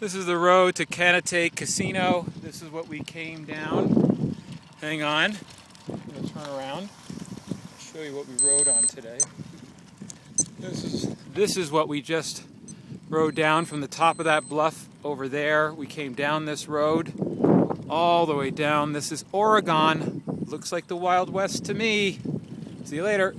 This is the road to Kahneetah Casino. This is what we came down. Hang on. I'm gonna turn around. Show you what we rode on today. This is this is what we just rode down from the top of that bluff over there. We came down this road all the way down. This is Oregon. Looks like the Wild West to me. See you later.